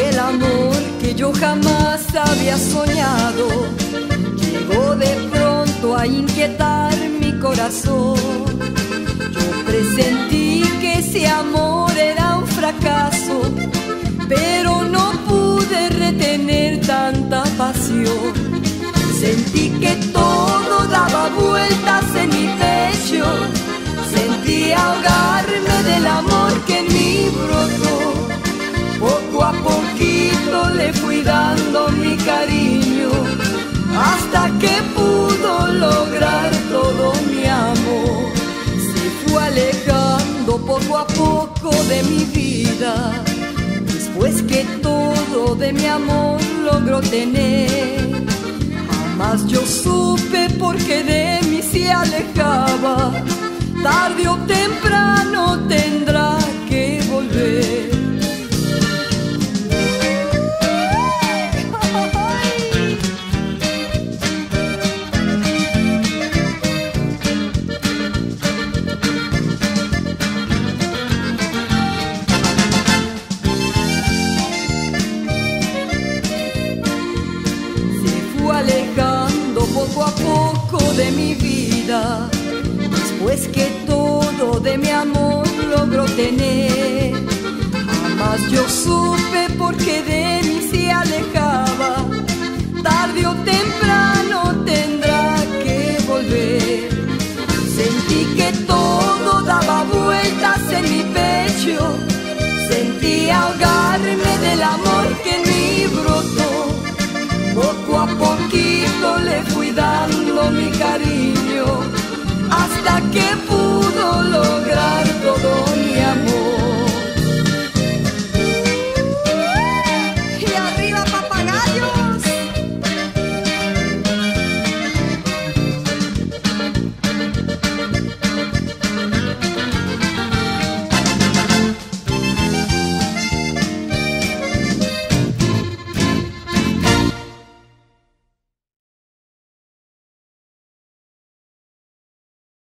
el amor que yo jamás había soñado llegó de pronto a inquietar mi corazón. Yo presentí que ese amor era un fracaso, pero no pude retener tanta pasión. Sentí que todo poco a poco de mi vida, después que todo de mi amor logró tener. Jamás yo supe por qué de mí se alejaba, tarde o temprano tendrá poco a poco de mi vida, después que todo de mi amor logro tener. Jamás yo supe por qué de mí se alejaba, tarde o temprano tendrá que volver. Sentí que todo daba vueltas en mi pecho, sentí ahogarme del amor que no que por